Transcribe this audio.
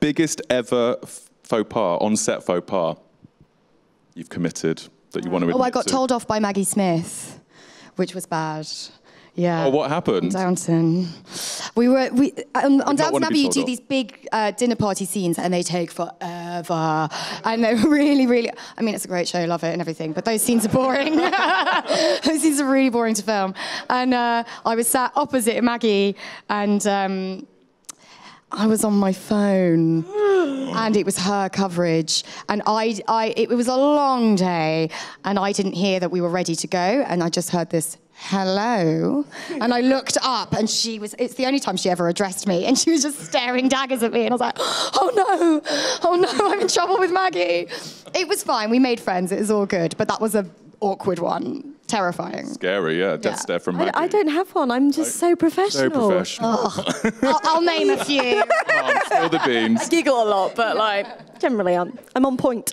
Biggest ever faux pas, on set faux pas you've committed that you want to Oh, I got to? told off by Maggie Smith, which was bad. Yeah. Oh, what happened? Downton. We were we on, on Downton Abbey. You do off. these big uh, dinner party scenes, and they take forever. And they're really, really. I mean, it's a great show, love it and everything. But those scenes are boring. those scenes are really boring to film. And uh, I was sat opposite Maggie, and. Um, I was on my phone and it was her coverage and I, I it was a long day and I didn't hear that we were ready to go and I just heard this hello and I looked up and she was it's the only time she ever addressed me and she was just staring daggers at me and I was like oh no oh no I'm in trouble with Maggie. It was fine we made friends it was all good but that was a awkward one terrifying Scary, yeah. Death Yeah. stare from I, Maggie. I don't have one. I'm just so So professional. So professional. I'll, I'll name a few Come on, spill the beans. I Giggle a lot, but like generally I'm I'm on point.